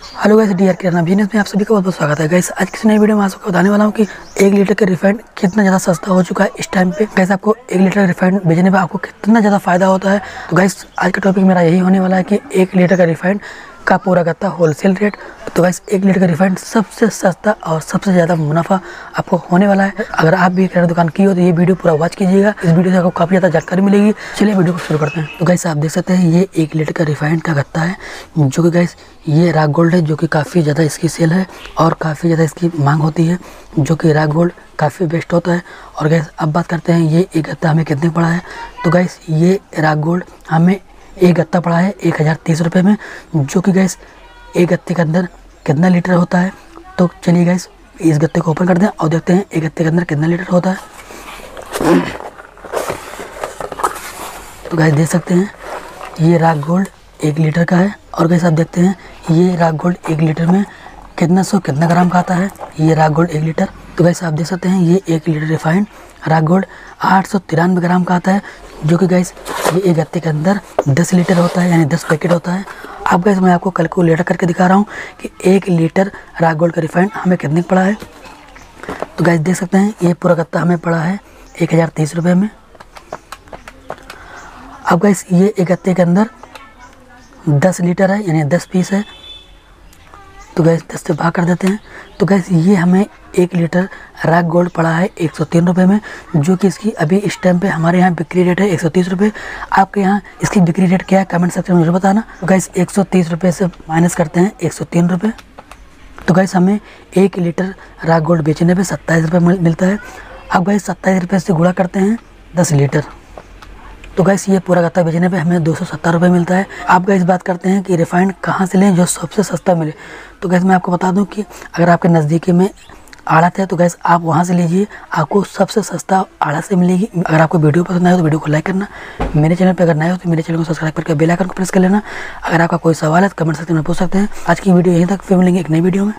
Hello guys D are के नाम business में आप सभी का बहुत बहुत स्वागत है। गैस आज किसी नई वीडियो में आपको बताने वाला हूँ कि एक लीटर का रिफाइंड कितना ज़्यादा सस्ता हो चुका है इस टाइम पे। गैस आपको एक लीटर रिफाइंड भेजने पर आपको कितना ज़्यादा फ़ायदा होता है? तो गैस आज का टॉपिक मेरा यही होने वाला है कि एक लीटर का रिफाइंड का पूरा करता होलसेल रेट तो वैसे एक लीटर का रिफाइंड सबसे सस्ता और सबसे ज़्यादा मुनाफा आपको होने वाला है। अगर आप भी किराना दुकान की हो तो ये वीडियो पूरा वॉच कीजिएगा। इस वीडियो से आपको काफ़ी ज़्यादा जानकारी मिलेगी। चलिए वीडियो को शुरू करते हैं। तो गैस आप देख सकते हैं, ये एक लीटर का रिफाइंड का गत्ता है, जो कि गैस ये राग गोल्ड है, जो कि काफ़ी ज़्यादा इसकी सेल है और काफ़ी ज़्यादा इसकी मांग होती है, जो कि राग गोल्ड काफ़ी बेस्ट होता है। और गैस अब बात करते हैं, ये एक गत्ता हमें कितने पड़ा है? तो गैस ये राग गोल्ड हमें एक गत्ता पड़ा है एक हज़ार तीस रुपये में, जो कि गैस एक गत्ते के अंदर कितना लीटर होता है? तो चलिए गैस इस गत्ते को ओपन कर दें और देखते हैं एक गत्ते के अंदर कितना लीटर होता है। तो गैस देख सकते हैं, ये राग गोल्ड एक लीटर का है। और गैस आप देखते हैं, ये राग गोल्ड एक लीटर में कितना सौ कितना ग्राम का आता है? ये राग गोल्ड एक लीटर। तो गैस आप देख सकते हैं, ये एक लीटर रिफाइंड राग गोल्ड आठ सौ तिरानवे ग्राम का आता है, जो कि गैस ये एक गत्ते के अंदर दस लीटर होता है, यानी दस पैकेट होता है। अब गैस मैं आपको कैलकुलेटर करके दिखा रहा हूँ कि एक लीटर राग गोल्ड का रिफाइंड हमें कितने पड़ा है। तो गैस देख सकते हैं, ये पूरा गत्ता हमें पड़ा है एक हज़ार तीस रुपये में। अब गैस ये एक गत्ते के अंदर दस लीटर है, यानी दस पीस है। तो गैस दस से भाग कर देते हैं। तो गैस ये हमें एक लीटर राग गोल्ड पड़ा है एक सौ तीन रुपये में, जो कि इसकी अभी इस टाइम पे हमारे यहाँ बिक्री रेट है एक सौ तीस रुपये आपके यहाँ इसकी बिक्री रेट क्या है? कमेंट सेक्शन में मुझे बताना। तो गैस एक सौ तीस रुपये से माइनस करते हैं, एक सौ तीन रुपये तो गैस हमें एक लीटर राग गोल्ड बेचने पर सत्ताईस रुपये मिलता है। अब गैस सत्ताईस रुपये से गुड़ा करते हैं, दस लीटर। तो गैस ये पूरा गत्ता बेचने पे हमें दो सौ मिलता है। आप गैस बात करते हैं कि रिफाइंड कहाँ से लें जो सबसे सस्ता मिले। तो गैस मैं आपको बता दूँ कि अगर आपके नज़दीकी में आड़त है तो गैस आप वहाँ से लीजिए। आपको सबसे सस्ता आड़त से मिलेगी। अगर आपको वीडियो पसंद आए तो वीडियो को लाइक करना। मेरे चैनल पर अगर नए हो तो मेरे चैनल को सब्सक्राइब करके बेल आइकन को प्रेस कर लेना। अगर आपका कोई सवाल है तो कमेंट सेक्शन में पूछ सकते हैं। आज की वीडियो यहीं तक। फिर मिलेंगे एक नई वीडियो में।